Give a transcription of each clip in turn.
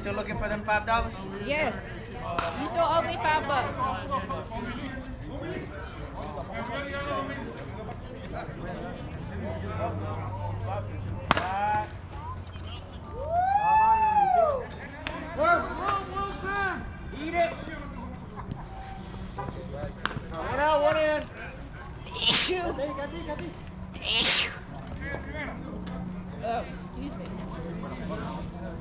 Still looking for them five dollars? Yes. You still owe me five bucks. Eat it. One out, one in. Oh, excuse me.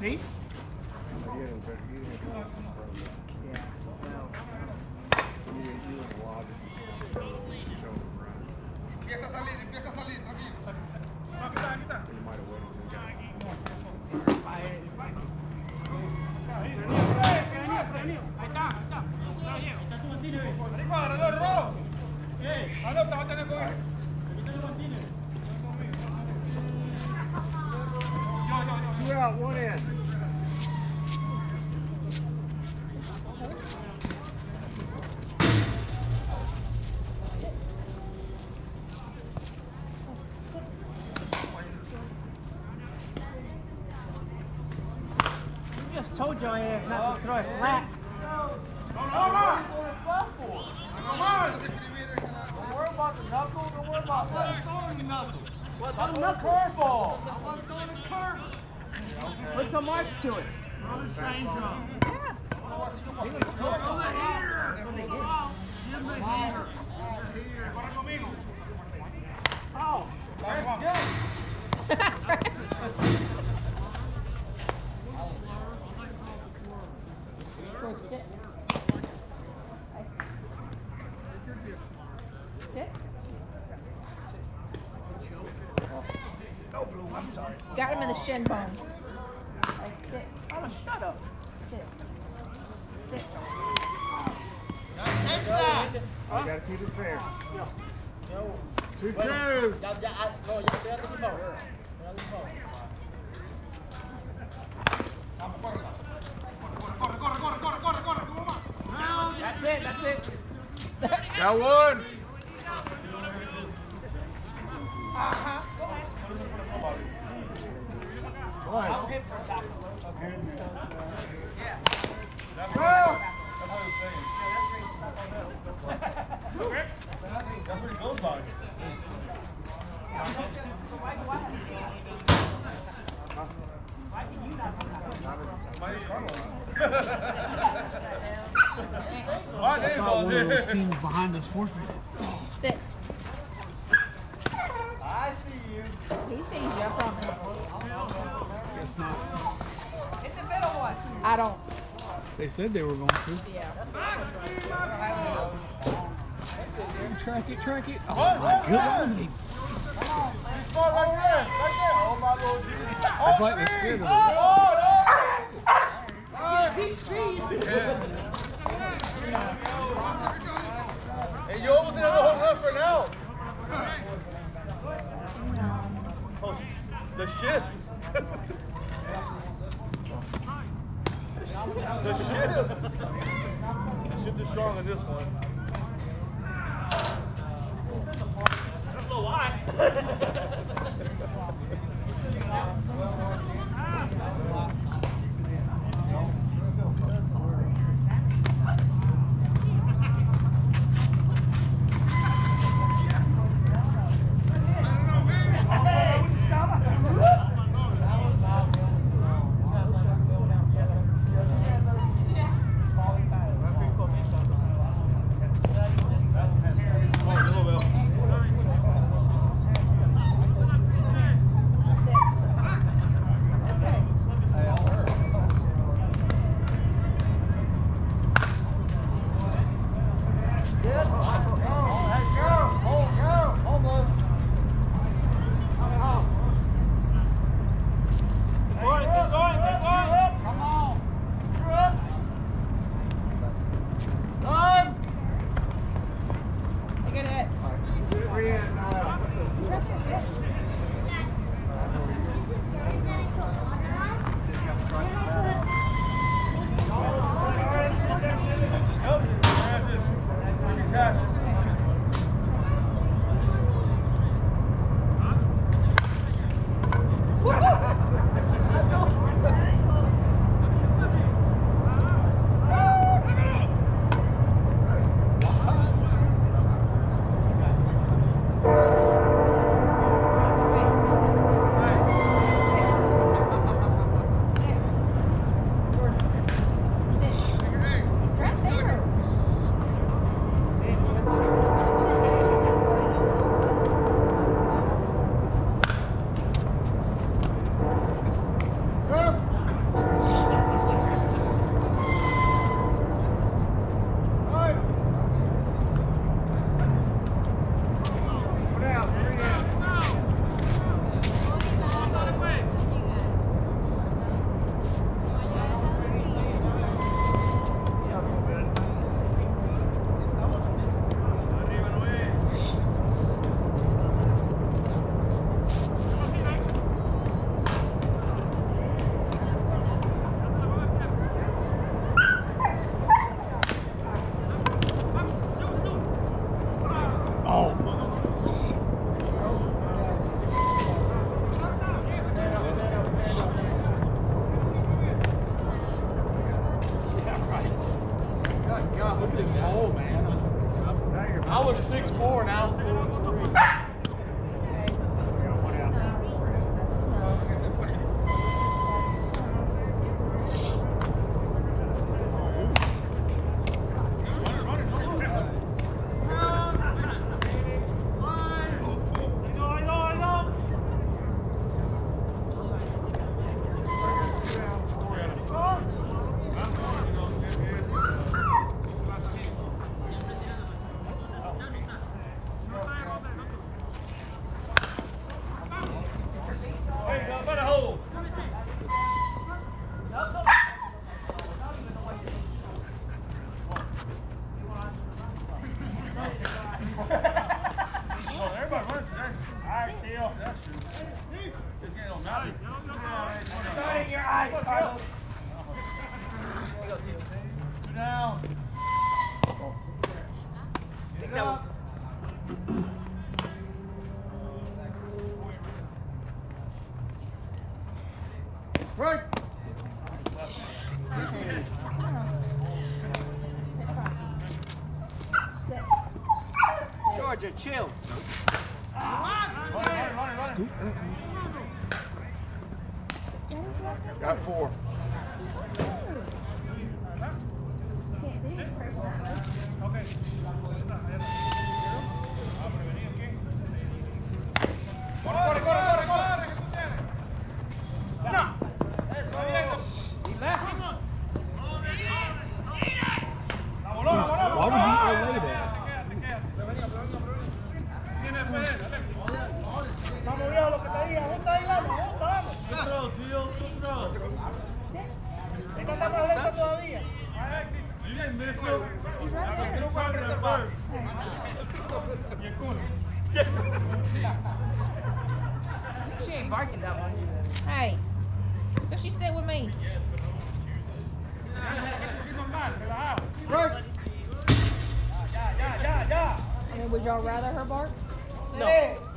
See? Empieza a salir, empieza a salir, tranquilo. Two out, one in. You just told your ass not to throw it flat. Curveball. Put some mark to it. Oh, that's good. Sit. Sit. Got him in the shin bone. Like, sit. Oh, shut up. Sit. Sit. I gotta keep it fair. Two, two. Corre, corre, corre, corre, corre, corre, ¿cómo más? That's it, that's it. Got one. One. Thought one of those teams behind us forfeited. Sit. I see you. He sees you, I promise. Guess not. Hit the middle one. I don't. They said they were going to. Yeah. Track it, track it. Oh my goodness. Spot right there, right there. Oh my lord Jesus. It's like they're scared of it. Oh, Hey, you almost in the whole run for now. Oh, the shit. the shit. The shit is strong in this one. Just get on that. Starting your eyes, Carlos. Two down. Right. Georgia, chill. Running, running, running, running. Got four. Corre, corre, corre, corre. He left. La voló, la voló, la Why would voló. you relay that? Vamos, viejo, lo que te diga. Junta ahí, vamos, junta, vamos. Esta está más lenta todavía. He's right there. She ain't barking that much. Hey, because she sit with me. Right. Ya, ya, ya, ya. I would y'all rather her bark? No.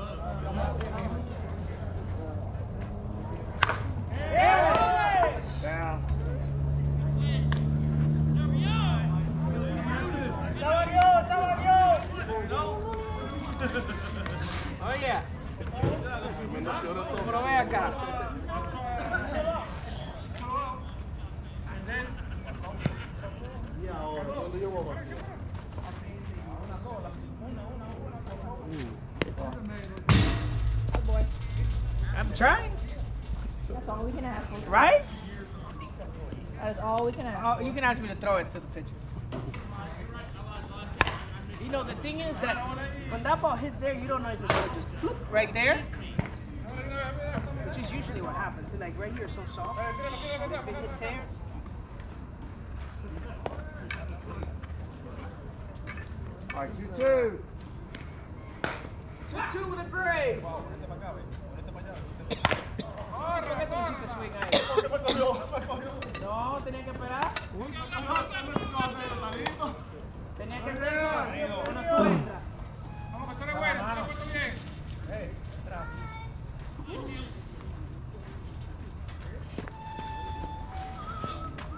Trying. That's all we can ask for. Right? That is all we can ask. Oh, you can ask me to throw it to the pitcher. You know, the thing is that when that ball hits there, you don't know if it's going to just bloop right there. Which is usually what happens. Like right here, it's so soft. If it hits here. All right, two two. 2-2 with a Braves. No, tenía que esperar. Tenía que hacer Vamos, que tú eres bueno, tú te has puesto bien.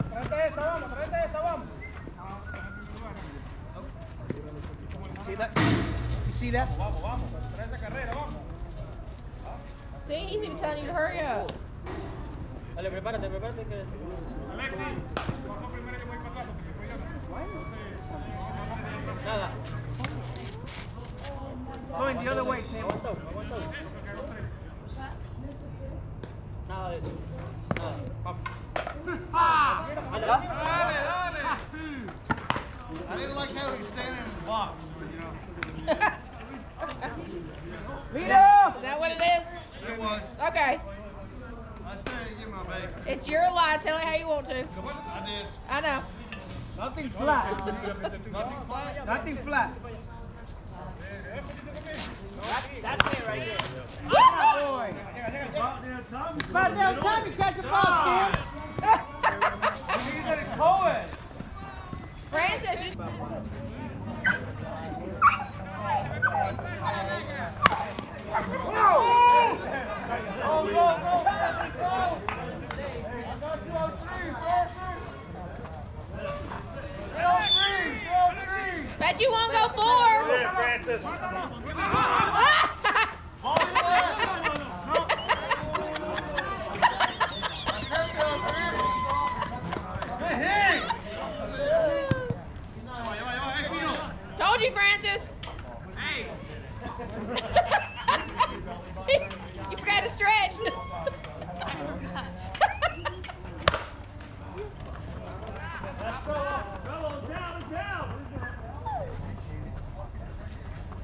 Tráete esa, vamos, tráete esa, vamos. See that? You see that? Vamos, vamos, esa carrera, vamos. See, he's even telling you to hurry up. Dale, prepárate, prepárate que... Alexi, vamos primero que voy para atrás, porque después ya no. Nada. Going the other way, Tim. Aguanta, aguanta. Nada de eso. Nada. Vamos. Dale, dale. I didn't like how he's standing in the box, you know. Is that what it is? It was. Okay. I said to get my base. It's your lie. Tell it how you want to. I did. I know. Nothing flat. Nothing flat. Nothing flat. That's it right here. Ah! Boy. About damn time you catch a ball, Kim. He's a poet. Francis, you Oh, go, go, go. bet you won't go four. Francis. Told you, Francis. Hey. you forgot to stretch.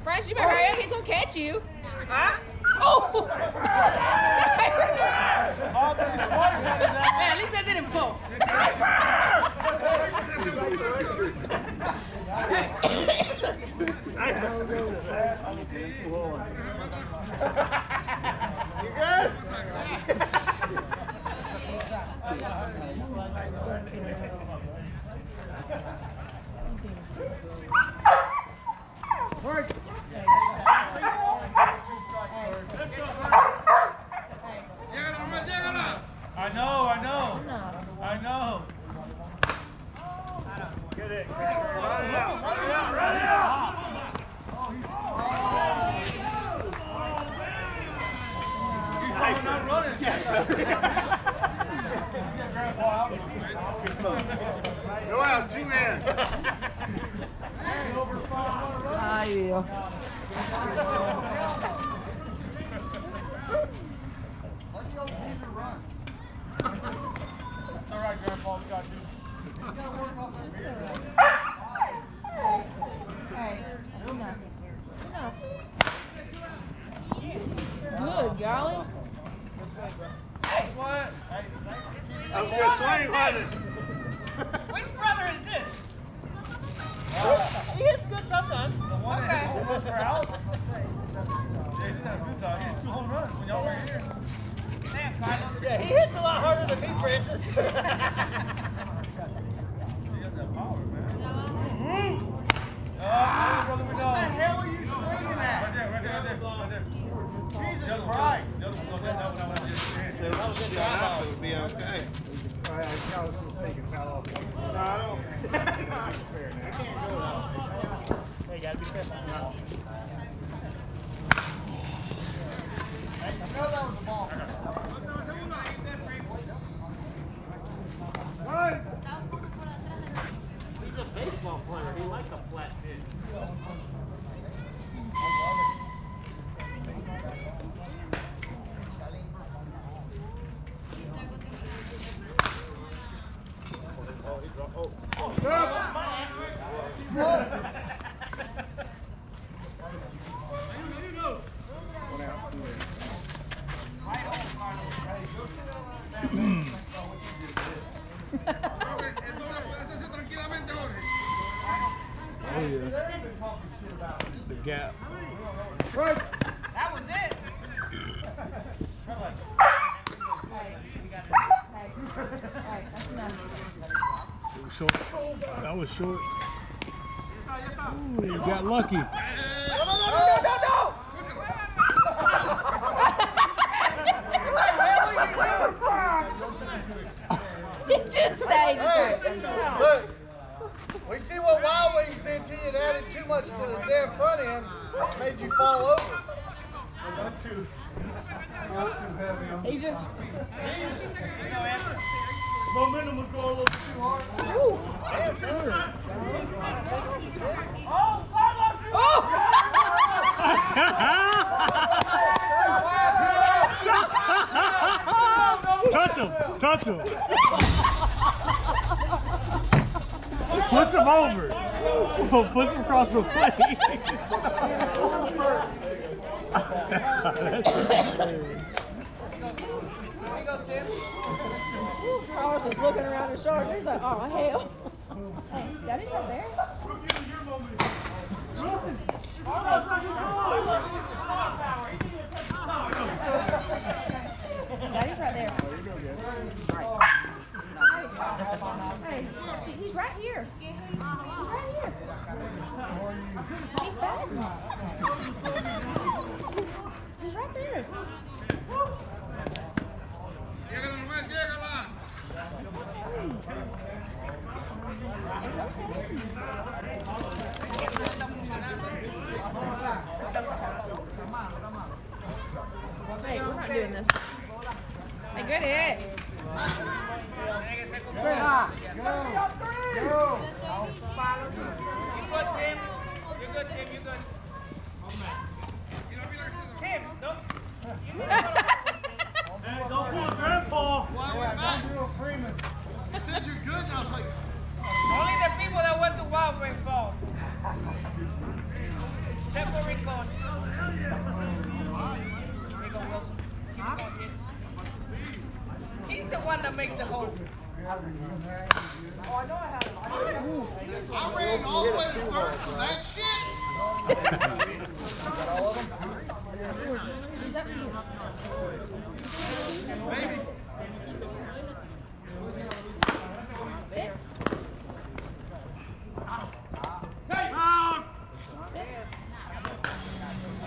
Francis, you better hurry up. He's gonna catch you. Huh? Oh! Hey, at least I didn't fall. You good? I know, I know, No. I know. Get it. Run it out, run it out, run it out. I'm not running. Go out, two man. Ah, yeah. It's all right, Grandpa. We got you. Hey, enough. Enough. Good, Golly. What? That was a good swing, wasn't it? Which brother is this? He hits good sometimes. Okay. Almost for out. Yeah, he did that a few times. He had two home runs when y'all were here. Damn, Carlos. Yeah, he hits a lot harder than me, Francis. He got that power, man. Ah, brother, we know. What the hell are you swinging at? Right there, right there, right there, right there. 네. Short. That was short. Ooh, you got lucky. No, no, no, no, no, no, no! he just said. Hey, look, we see what Wild Wings did to you. It added too much to the damn front end, made you fall over. He just. Momentum was going a little bit too hard. Ooh. Touch him. Touch him. Push him over. Oh, push him across the plate. Carlos was looking around his shoulder. He's like, oh, hell. Thanks. Daddy's right there. Daddy's right there. Hey, she, he's right here. He's right here. He's back. He's right there. Hey, we're not doing this. Hey, good hit. You good, Tim? You good, Tim? You good? Tim, don't. Hey, don't pull Grandpa. Why would Andrew Freeman? Said you're good, and I was like, Only the people that went to Wild Wing fall. Except for Rincon. Rico Wilson. Keep it going, kid. He's the one that makes the hole. I ran all the way to third for that shit. He's up to you. Baby. Sit.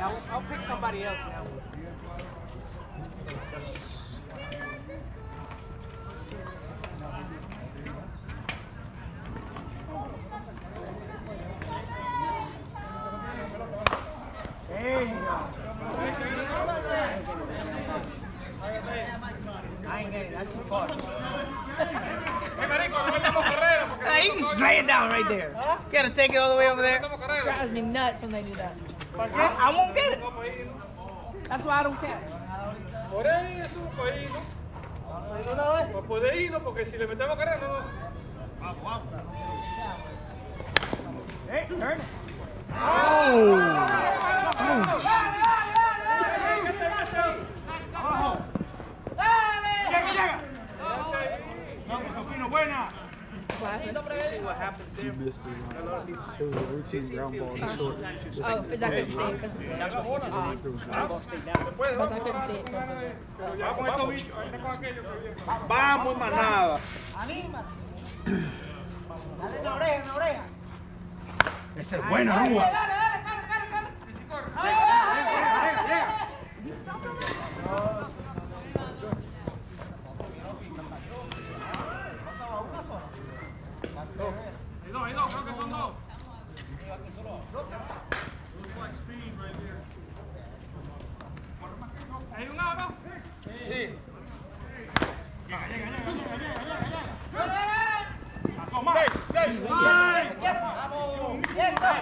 I'll, I'll pick somebody else now. There you go. I ain't getting that too far. Hey, you can just lay it down right there. You gotta take it all the way over there. Drives me nuts when they do that. I, I won't get it. That's why I don't care. Por eso, pues ahí, ¿no? Pues puede ir, ¿no? Porque si le metemos carrera, no. no. Hey, turn it. See what happens there. It was a routine ground ball to short. Oh, because I couldn't see it. Because That's what hold on. Ball stay down. I couldn't see it. 'cause of the- Pero ya con estos bichos, ahorita con aquello, pero bien. Vamos, manada. Esa es buena, Rúa.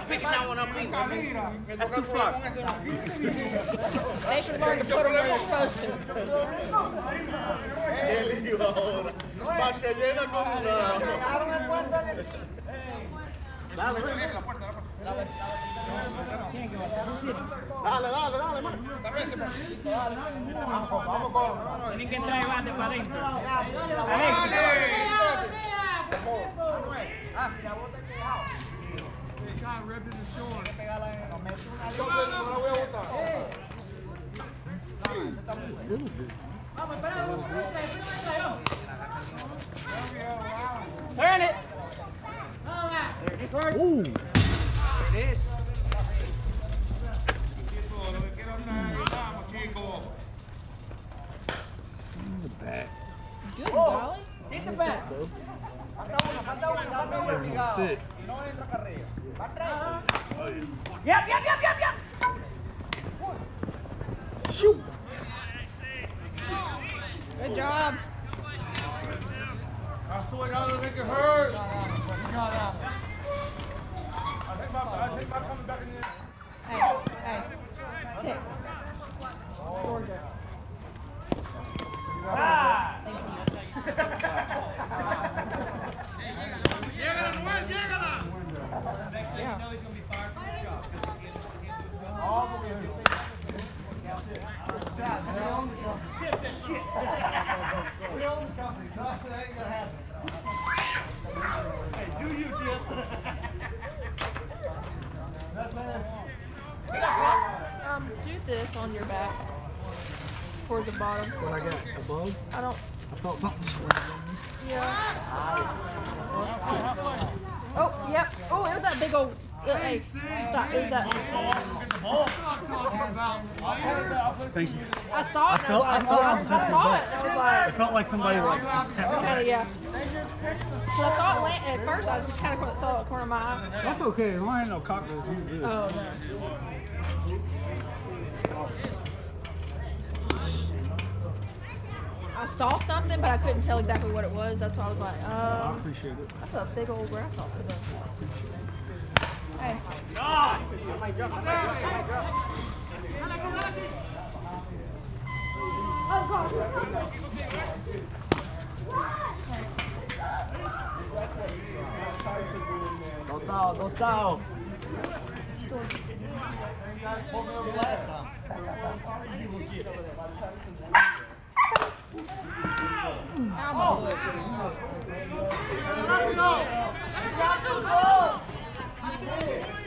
Picking that one up either. That's too far. They should learn to put them where they're supposed to. Pase llena con una. Dale, dale, dale, man. Vamos, vamos con. Tienen que entrar bate para adentro. They kind of ripped está repetición. No, no, voy a botar. Turn it. Ooh. There it is. The back. Good, oh, Dolly. The back. Falta uno, falta uno, falta uno obligado. No entra carrera. Va tres. Bien, bien, bien, bien, bien. Shoo. Good job. That's the way down to make it hurt. I think my, I think my coming back in the Hey, hey. Sit. Georgia. Ah! Um, do this on your back. Towards the bottom. What I got? Above? I don't. I felt something. Yeah. Oh, yep. Oh, it was that big old. Uh, hey, stop. It was that. Thank you. I saw it I felt- was like, I felt I, something I saw it I was It felt like somebody like just tapped kind me. of, yeah. 'Cause I saw it land, at first, I was just kind of saw it corner of my eye. That's okay. As long as I ain't no cockroach, you good. Oh, no. I saw something, but I couldn't tell exactly what it was. That's why I was like, I um, appreciate it. that's a big old grasshopper. É. Dorsal, dorsal. Calma, moleque. Vamos!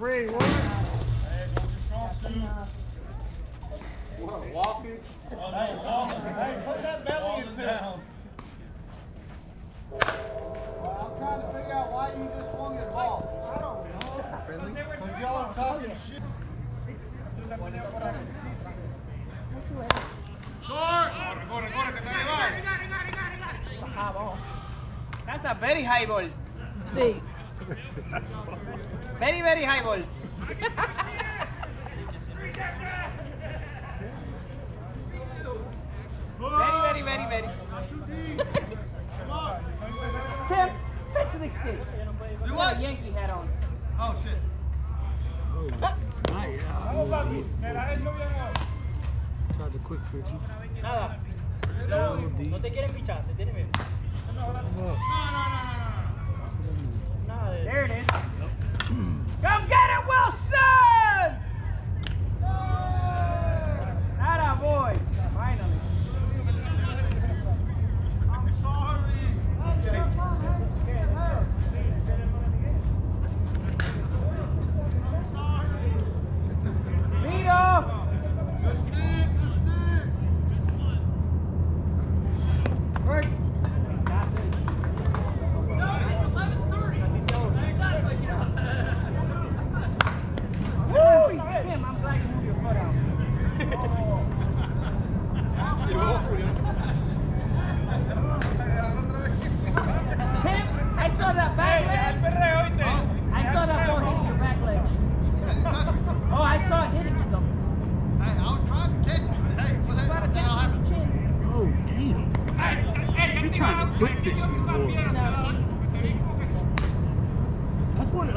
Three, one. Walking. Hey, walking. Hey, put that belly in down. I'm trying to figure out why you just swung his ball. I don't know. Friendly? Because y'all are talking shit. What you? Corre, corre, corre, que. That's a very high ball. See very, very high ball. very, very, very, very. Tim, fetch this kid. You want A Yankee hat on. Oh, shit. Oh, my God. Try the quick Ricky. Nada. No, no, no. No, no, no. no.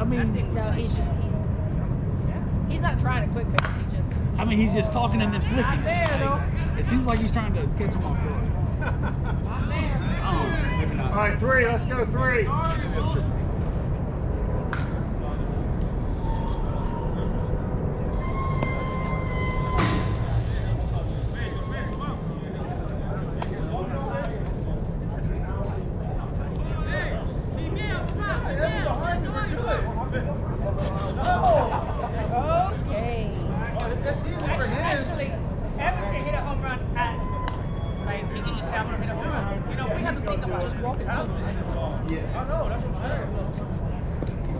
I mean, No, he's just he's he's not trying to quick pick. He just I mean, he's just talking and then flicking. there, though. Like, it seems like he's trying to catch him off guard. oh, maybe not. All right, three. Let's go three. okay. Actually, Evan can hit a home run at, like, he can just say, I'm gonna hit a home run. You know, we have to think about Just it. walking to him.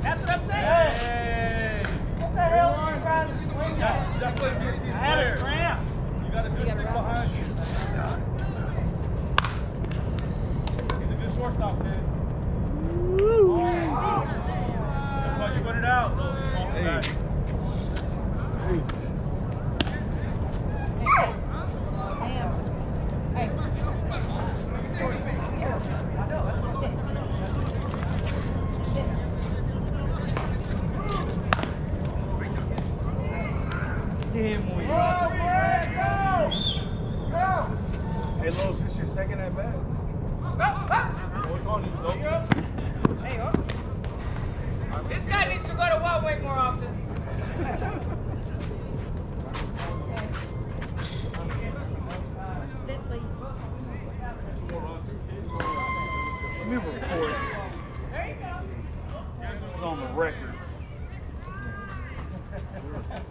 That's what I'm saying. What the hell are you trying to swing at? That's what it is. I had a cramp. You gotta do You gotta stick run. behind you. He's a good shortstop, man. That's why you put it out. Hey. Hey, hey. Damn. Hey. Sit. Sit. Hey, Los, this your second at bat? What's on you, Los? Hey, oh. This guy needs to go to Huawei more often. Sit, please. Let me record this. This is on the record.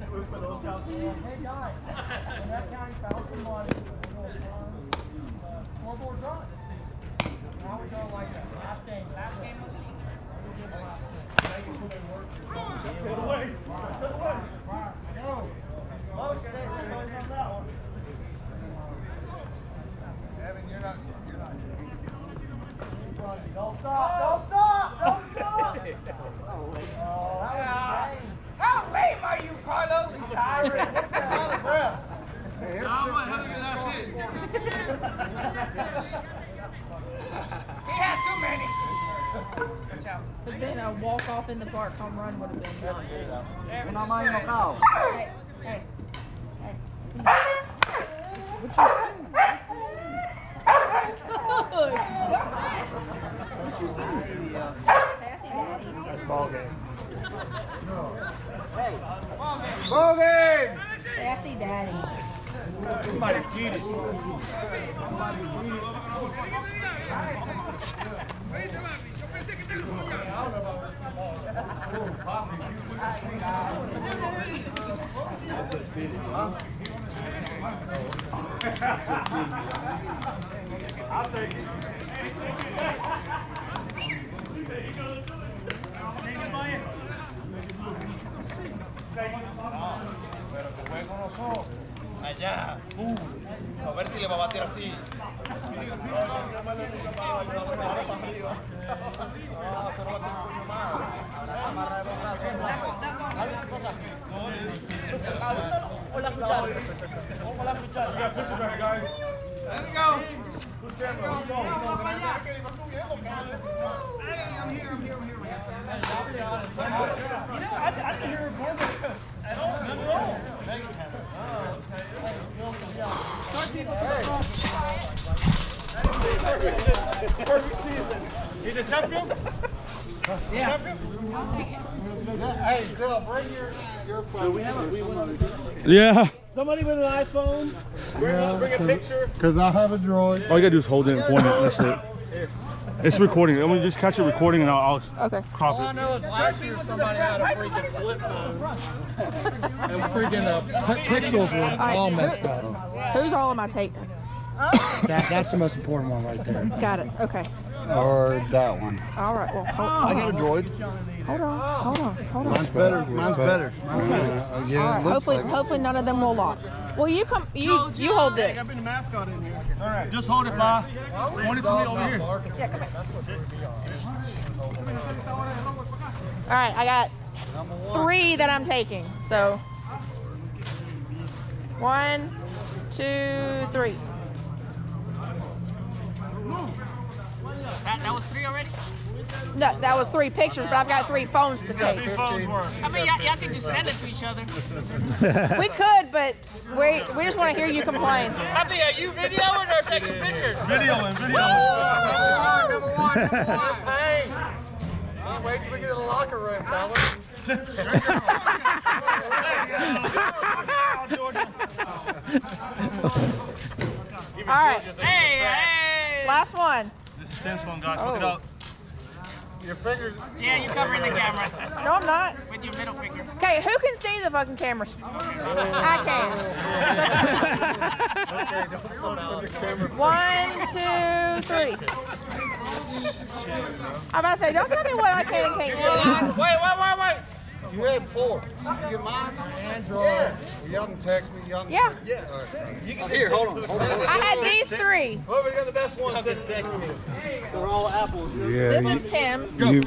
Hey guys, when that county found some money, scoreboard's on this season. How would y'all like that? Last game, last game of the season. Who did the last game? Evan, you're not. You're not. Don't stop, don't stop, don't stop. How lame are you, Carlos? Tired. Out of breath. He had too many. Watch out. It's been a walk off in the park home run would have been really good. Evan, Una just más y no go cao. Hey, hey, hey. Good God. What you see? Sassy daddy. That's ball game. Ball game! Sassy daddy. Somebody cheated. I'll take it. Pero que juegue con nosotros. Allá. Uh, a ver si le va a bater así. We got pictures of it, guys. There we go. Who's camera? Who's phone? You know, I, I didn't hear a Gorman at all. None at all. Perfect season. He's a champion? Yeah. Hey, Phil, bring your your Yeah. Somebody with an iPhone, bring, a, bring a picture. Because I have a droid. All you gotta do is hold it and point it. That's it. It's recording. I'm gonna just catch it recording and I'll, I'll Okay. crop it. know is last year somebody had a freaking flip phone. And freaking uh, pixels were all messed up. Who's all am I taking? That, that's the most important one right there. Got it. Okay. Or that one. All right. Well, hold, I got a droid. hold on. Hold on. Hold on. Mine's better. Mine's better. Uh, yeah, right. looks Hopefully, like it. hopefully none of them will lock. Well, you come. You you hold this. I've been the mascot in here. All right, just hold it, Pa. Point it to me over here. Yeah, come back. All right, I got three that I'm taking. So one, two, three. That, that was three already? No, that was three pictures, but I've got three phones to take. I mean, y'all, y'all can just send it to each other. We could, but we we just want to hear you complain. I mean, are you videoing or taking pictures? Videoing, videoing. Number one, number one. Hey. Wait till we get in the locker room, fellas. All right, Hey, hey. last one. This is Sam's phone, guys. Oh. Look it oh. up. Your fingers. Yeah, you're covering the camera No, I'm not. with your middle finger. Okay, who can see the fucking cameras? I can. One, two, three. I'm about to say, don't tell me what I can and can't see. Wait, wait, wait, wait. You had four. Did you get mine? Android. Yeah. Well, y'all can text me. Y'all can Yeah. yeah. Here, hold on. Hold on. I had these three. Whoever got the best one, send a text me. They're all apples. Yeah. This is Tim's. You,